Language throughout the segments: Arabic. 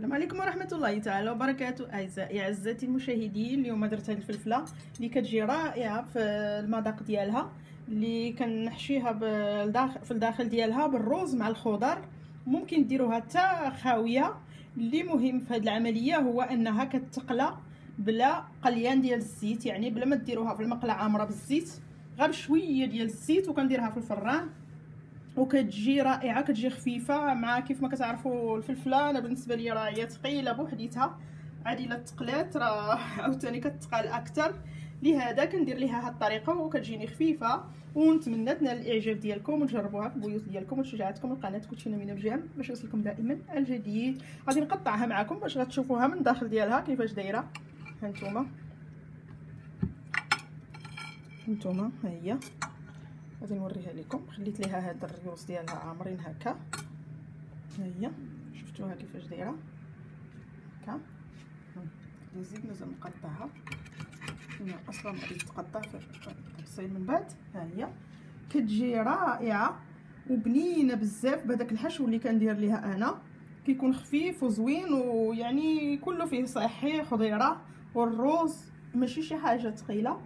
السلام عليكم ورحمة الله تعالى وبركاته أعزائي اعزائي المشاهدين. اليوم درت هذه الفلفله اللي كتجي رائعة في المذاق ديالها اللي كنحشيها بالداخل في الداخل ديالها بالروز مع الخضر. ممكن ديروها حتى خاوية. اللي مهم في هذه العملية هو أنها كتقلى بلا قليان ديال الزيت يعني بلا ما ديروها في المقله عامره بالزيت غير شوية ديال الزيت وكنديرها في الفران. وكتجي رائعة كتجي خفيفة مع كيف ما كتعرفوا الفلفلة. أنا بالنسبة لي راه هي ثقيله بوحديتها عادي الا تقلات راه عاوتاني كتقال أكثر لهذا كندير ليها هاد الطريقة وكتجيني خفيفة. ونتمنى تنال الإعجاب ديالكم وتجربوها في البيوت ديالكم وشجاعتكم القناة كوتشينا من الجام باش يوصلكم دائما الجديد. غادي نقطعها معكم باش غتشوفوها من الداخل ديالها كيفاش دايرة. هانتوما هانتوما ها هي غادي نوريها لكم. خليت ليها هاد الريوس ديالها عامرين هكا. ها هي شفتوها كيفاش دايرة؟ هكا. نزيد مازال نقطعها هنا أصلا غادي تقطع في التفصيل من بعد. ها هي. كتجي رائعة وبنينة بزاف. بهذاك الحشو اللي كندير ليها أنا. كيكون خفيف وزوين ويعني كله فيه صحي. خضيرة. والروز. ماشي شي حاجة ثقيله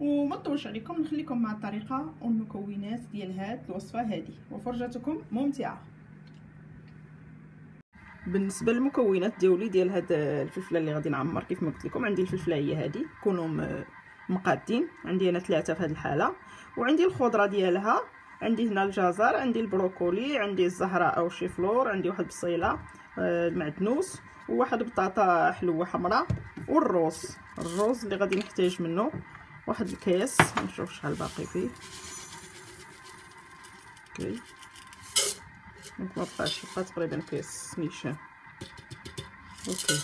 وما نطولش عليكم نخليكم مع الطريقة والمكونات ديال هاد الوصفة هذه وفرجتكم ممتعة. بالنسبة للمكونات ديالي ديال هاد الفلفلة اللي غادي نعمر كيف ما قلت لكم عندي الفلفلة هي هذه كونوا مقادين. عندي أنا ثلاثة في هذه الحالة. وعندي الخضرة ديالها. عندي هنا الجزر عندي البروكولي عندي الزهراء أو شيفلور عندي واحد البصيلة المعدنوس وواحد بطاطا حلوة حمراء والروز. الروز اللي غادي نحتاج منه. واحد الكاس نشوف شحال باقي فيه. OK. ما بقاش تقريبا كاس نيشان OK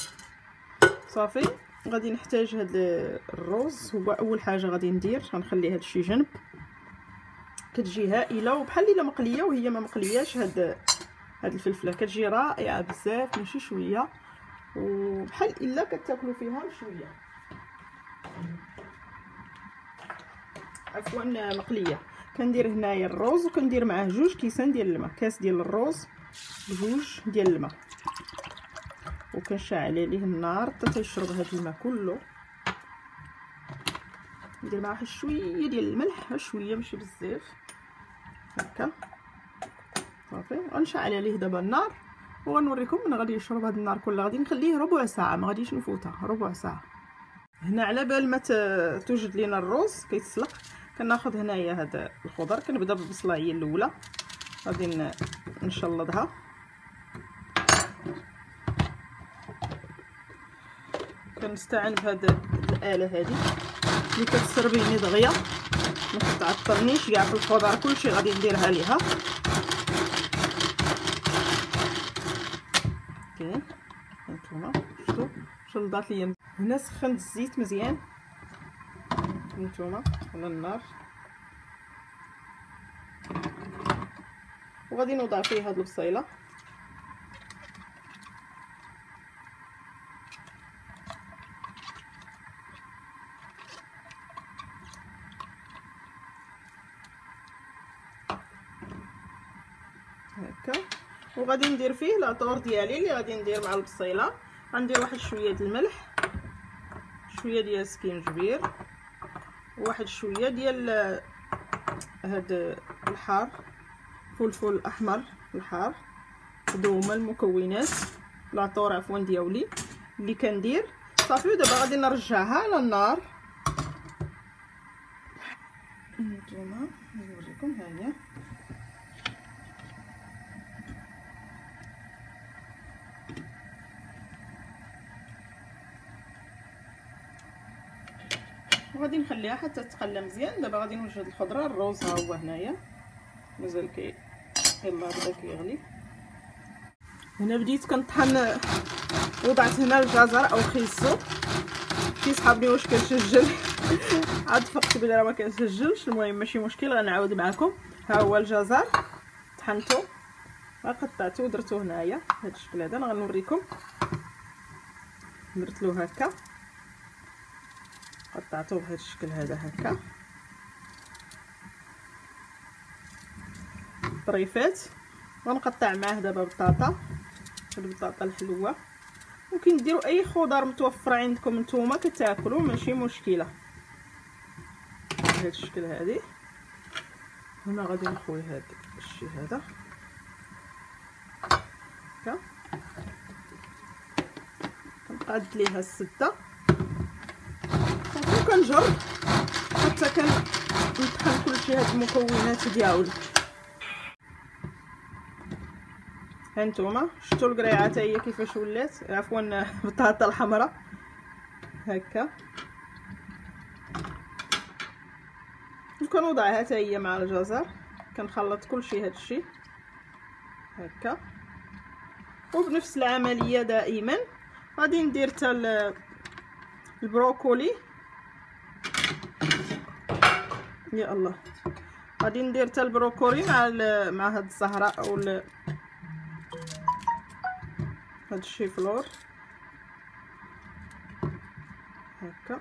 صافي غادي نحتاج هاد الروز هو أول حاجة غادي ندير غنخلي هاد الشي جنب. كتجي هائلة وبحال إلا مقلية وهي ما مقلياش هاد هاد الفلفلة. كتجي رائعة بزاف ماشي شوية. وبحال إلا كتاكلوا فيها شوية. عفوا مقلية. كندير هنايا الروز وكندير معاه جوج كيسان ديال الماء كاس ديال الروز بجوج ديال الماء. وكنشعل عليه النار حتى تيشرب هذا الماء كله. ندير معاه شوية ديال الملح شوية ماشي بزاف. هكا. صافي. غنشعل عليه دابا النار وغنوريكم من غادي يشرب هذا النار كله. غادي نخليه ربع ساعة ما غاديش نفوتها ربع ساعة. هنا على بال ما توجد لينا الروز كيتسلق. كناخذ هنايا هذا الخضر كنبدأ بالبصله هي الأولى. غادي نشلضها. كنستعن بهذا الآلة هذه اللي كتسربيني دغيا. ما كتعطلنيش كاع في الخضر كلشي غادي نديرها ليها. أوكي هانتوما شفتوا شلضات ليا. هنا سخنت الزيت مزيان. هانتوما على النار وغادي نوضع فيه هاد البصيله هكا وغادي ندير فيه العطور ديالي اللي غادي ندير مع البصيله غندير واحد شوية د الملح شوية ديال السكينجبير واحد شوية ديال هاد الحار فلفل أحمر الحار هادو هما المكونات العطور عفوا ديالي اللي كندير. صافي ودابا غادي نرجعها على النار. نتوما نوريكم ها هي وغادي نخليها حتى تقلى مزيان. دابا غادي نوجد الخضرة الروز ها هو هنايا. مازال كي يلا بدا كيغلي. هنا بديت كنطحن وضعت هنا الجزر أو خيزو. كيسحبني واش كنسجل. عاد فقت بلي راه ما كنسجلش. المهم ماشي مشكل غنعاود معكم. ها هو الجزر. طحنته قطعته ودرتو هنايا. بهذا الشكل هذا أنا غنوريكم. درت له هكا. قطعته بهذا الشكل هذا هكا. طريفات. ونقطع معاه دابا بطاطا. البطاطا الحلوة. ممكن ديروا أي خضر متوفره عندكم نتوما كتاكلوا ماشي مشكلة. بهذا الشكل هذه هنا غادي نخوي هذا الشيء هذا. هكا. كنقاد ليها السده وكنجر حتى كندخل كلشي هاد المكونات ديالو. هانتوما شفتوا القريعة حتى هي كيفاش ولات؟ عفوا البطاطا الحمراء. هكا. وكنوضعها حتى هي مع الجزر. كنخلط كلشي هادشي هكا. وبنفس العملية دائما. غادي ندير حتى البروكولي. يا الله. غادي ندير حتى البروكولي مع مع هاد الزهراء أو هاد الشي فلور. هكا.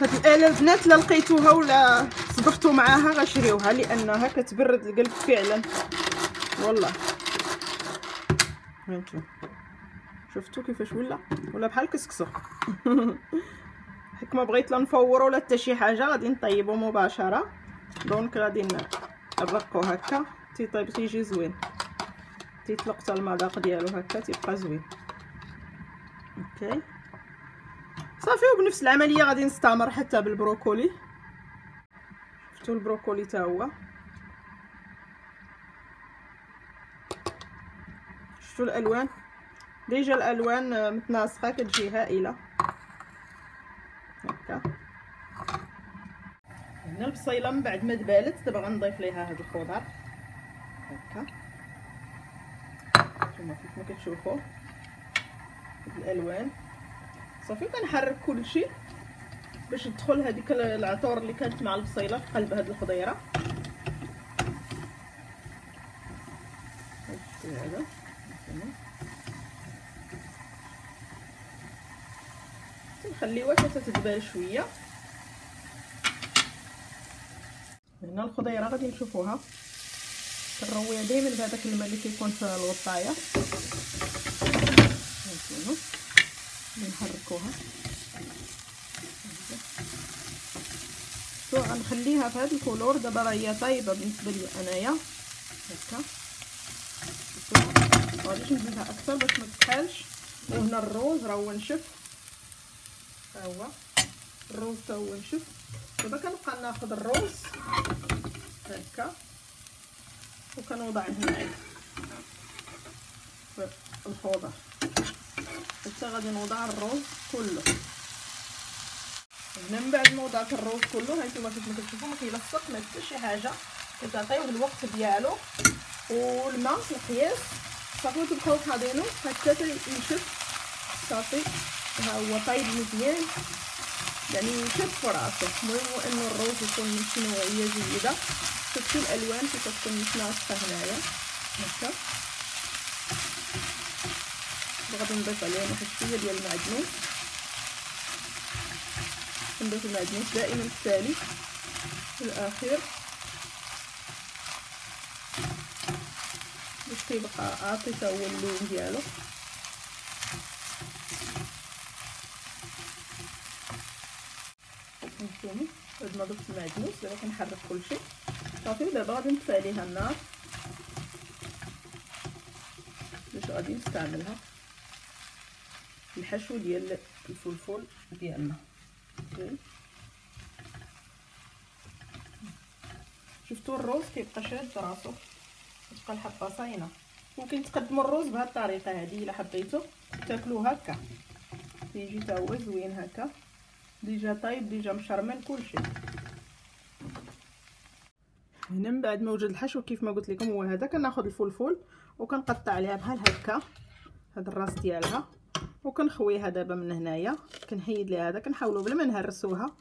هاد الآلة البنات لا لقيتوها ولا صدفتوا معاها غير شريوها لأنها كتبرد القلب فعلا. والله. هانتو شفتوا كيفاش ولا؟ ولا بحال الكسكسو حيت ما بغيت لا نفورو ولا حتى شي حاجة غادي نطيبو مباشرة. donc غادي نرقو هكا. تيطيب تيجي زوين. تيطلق حتى المذاق ديالو هكا تيبقى زوين. OK. صافي وبنفس العملية غادي نستمر حتى بالبروكولي. شفتوا البروكولي تا هو؟ شفتوا الألوان؟ déjà الألوان متناسقه كتجي هائله هكا. هنا البصيلة من بعد ما دبالت دابا غنضيف ليها هاد الخضر. هكا. نتوما كيف ما كتشوفوا الألوان. صافي كنحرك كلشي. باش تدخل هذيك العطور اللي كانت مع البصيله في قلب هاد الخضيرة. هذا نخليوها حتى تدبال شوية. هنا الخضيرة غادي نشوفوها. كنرويها دائما بهذاك الماء اللي كيكون في الغطاية. نحركوها. غنخليها في هذا الكولور. دابا راه هي طايبة بالنسبة لي أنايا. هكا. غاديش نزيدها أكثر باش ما تكحلش وهنا الروز راه هو نشف. ها هو. الروز تا هو نشف. دابا كنبقى ناخذ الروز. هكا. وكنوضع هنا. الخضر حتى غادي نوضع الروز كله. من بعد ما وضعت الروز كله هانتوما كيف ما كتشوفوا ما كيلصق ما حتى شي حاجة. كتعطيوه الوقت ديالو. والماء القياس. صافي تبقاو حاضينو حتى ينشف صافي. ها هو طايب مزيان. يعني ينشف راسه. المهم هو إنه الروز يكون من نوعية جيده شفتوا الألوان كيف تكون متناسقة هنايا؟ هكا. غادي نضيف عليهم واحد شوية ديال المعدنوس نضيف المعدنوس دائما الثالث الأخير. باش كيبقى عاطي تا هو اللون ديالو. هانتوما بعد ما ضفت المعدنوس دابا كنحرك كلشي صافي دابا غادي نطفي عليها النار باش غادي نستعملها. الحشو ديال الفلفل ديالنا. شفتوا الروز كيبقى شاد راسو كتبقى الحبة صاينة. ممكن تقدموا الروز بهذه الطريقة هذه إلا حبيتوا تاكلوه هكا. يجي تا هو زوين هكا. déjà طايب déjà مشرمل كلشي. هنا من بعد ما وجد الحشو. كيف ما قلت لكم هو هذا. كناخذ الفلفل وكنقطع عليها بحال هكا. هذا الراس ديالها. وكنخويها دابا من هنايا. كنحيد ليها هذا كنحاولوا بلا ما نهرسوها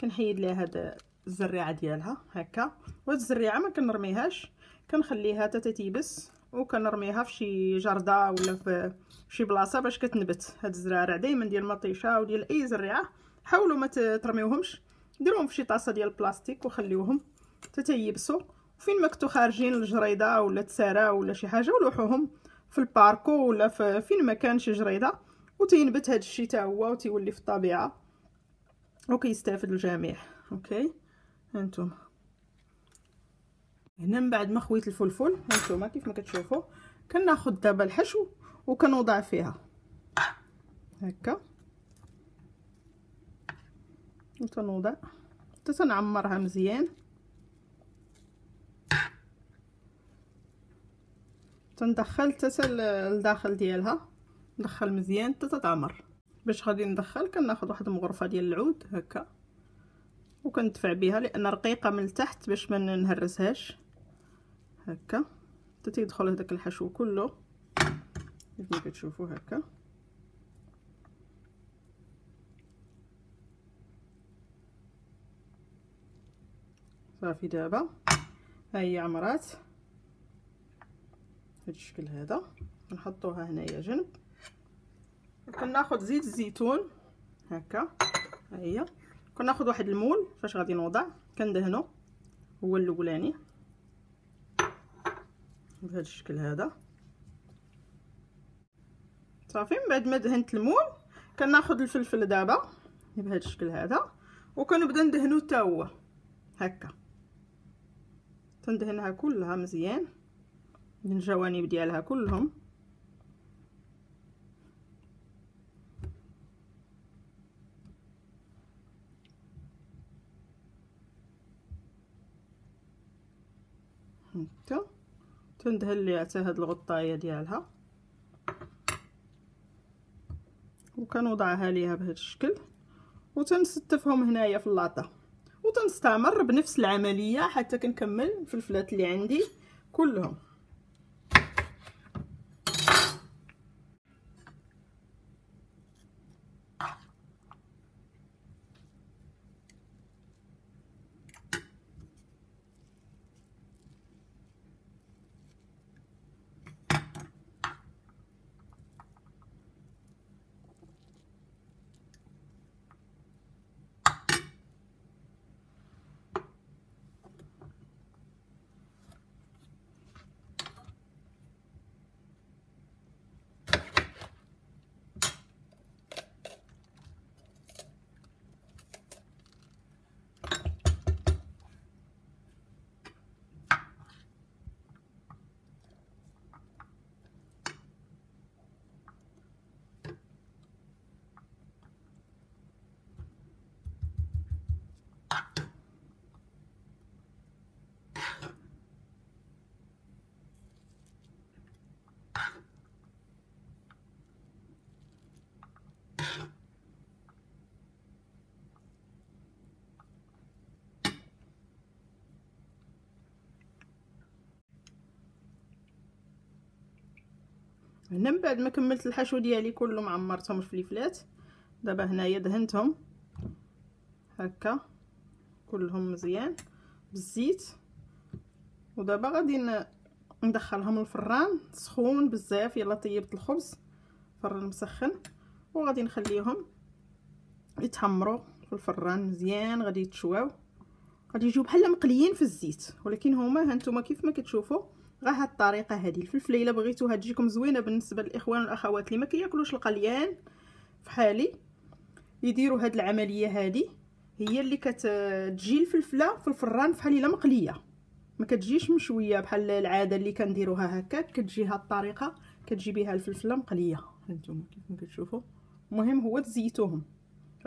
كنحيد ليها هاد الزريعة ديالها هكا. وهاد الزريعة ما كنرميهاش كنخليها حتى تتيبس وكنرميها في شي جردة ولا في شي بلاصة باش كتنبت. هاد الزرارع دائما ديال المطيشه وديال أي زريعة حاولوا ما ترميوهمش. ديروهم في شي طاسة ديال البلاستيك وخليوهم حتى تيبسوا وفين ما كنتو خارجين الجريده ولا تسارا ولا شي حاجة ولوحوهم في الباركو ولا في فين ما كان شي جريدة. وتينبت هاد الشيء حتى هو وتيولي في الطبيعة. وكيستافد الجميع. أوكي؟ هانتوما. هنا من بعد ما خويت الفلفل هانتوما كيف ما كتشوفوا كناخذ دابا الحشو وكنوضع فيها. هكا. وتنوضع. حتى تنعمرها مزيان. تندخل حتى لداخل ديالها. ندخل مزيان حتى تتعمر. باش غادي ندخل كناخذ واحد المغرفة ديال العود هكا. وكندفع بها لأن رقيقة من التحت باش ما نهرسهاش. هكا. حتى تيدخل هذاك الحشو كله. كيف ما كتشوفوا هكا. صافي دابا. ها هي عمرات. بهذا الشكل هذا. نحطوها هنايا جنب. كناخذ زيت الزيتون هكا ها هي كناخذ واحد المول فاش غادي نوضع؟ كندهنو. هو الأولاني. بهذا الشكل هذا. صافي. من بعد ما دهنت المول كناخذ الفلفل دابا بهذا الشكل هذا. وكنبدا ندهنو حتى هو. هكا. تندهنها كلها مزيان. من الجوانب ديالها كلهم. هكا. تندهن ليها حتى هاد الغطاية ديالها. وكنوضعها ليها بهذا الشكل. وتنستفهم هنايا في اللاطه وتنستمر بنفس العملية حتى كنكمل الفلفلات اللي عندي كلهم. هنا من بعد ما كملت الحشو ديالي كله معمرتهم الفليفلات. دابا هنايا دهنتهم. هكا. كلهم مزيان. بالزيت. ودابا غادي ندخلهم الفران. سخون بزاف. يلا طيبت الخبز. فران مسخن وغادي نخليهم يتحمروا في الفران مزيان. غادي يتشواو. غادي يجيو بحال مقليين في الزيت. ولكن هما هانتوما كيف ما كتشوفوا غير هاد الطريقة هذه الفلفلة إلا بغيتوها تجيكم زوينة بالنسبة للإخوان والأخوات اللي ما كياكلوش القليان فحالي. يديروا هاد العملية هذه هي اللي كتجي الفلفلة في الفران فحال الا مقلية. ما كتجيش مشوية بحال العادة اللي كنديروها هكا كتجي هاد الطريقة كتجي بها الفلفلة مقلية. هانتوما كيف كتشوفوا. المهم هو تزيتوهم.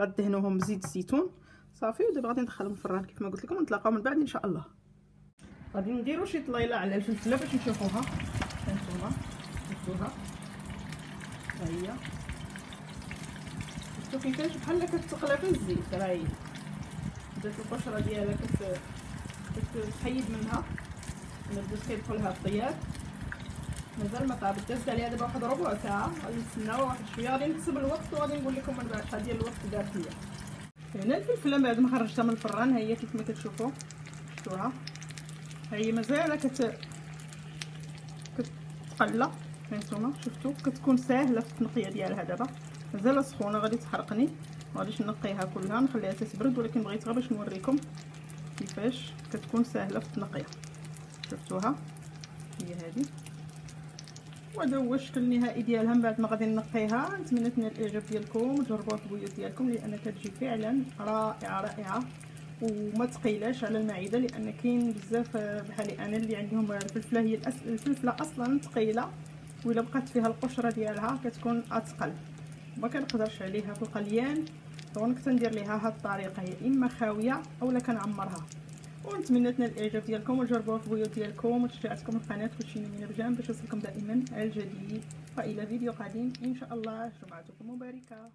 غدهنوهم بزيت الزيتون صافي ودابا غادي ندخلهم الفران كيف ما قلت لكم. ونتلاقاو من بعد إن شاء الله. غادي نديرو شي طليلة على الفلفله باش نشوفوها. هانتوما شفتوها ها هي. شفتو كيفاش بحال كتقلى في الزيت راه هي بدات القشرة ديالها كت كتحيد منها. بدات كيدخل لها الطياب. مازال ما طابت. دازت عليها دابا واحد ربع ساعة. غادي نتسناو واحد شوية. غادي نحسب الوقت وغادي نقول لكم من بعد. شحال ديال الوقت دارت ليا هنا الفلفلة بعد ما خرجتها من الفران. ها هي كيف ما كتشوفوا شفتوها. هي مازال كت تقلى هانتوما شفتوا كتكون ساهلة في التنقية ديالها دابا. مازال سخونة غادي تحرقني. ما غاديش نقيها كلها نخليها تتبرد ولكن بغيت غير باش نوريكم كيفاش كتكون ساهلة في التنقية. شفتوها؟ هي هذه. وهذا هو الشكل النهائي ديالها. من بعد ما غادي نقيها نتمنى تنال الإعجاب ديالكم وتجربوها في البيوت ديالكم لأن كتجي فعلا رائعة رائعة. وما تقيلاش على المعدة لأن كاين بزاف بحالي أنا اللي عندهم الفلفلة هي الفلفلة أصلا ثقيله وإلا بقات فيها القشرة ديالها كتكون اثقل ما كنقدرش عليها في القليان دونك تندير ليها هاد الطريقة هي إما خاوية اولا كنعمرها. ونتمنى تنال الإعجاب ديالكم وتجربوها في البيوت ديالكم وتشجيعاتكم القناة وتخشيني من بجانب باش يوصلكم دائما الجديد. وإلى فيديو قادم إن شاء الله جمعتكم مباركة.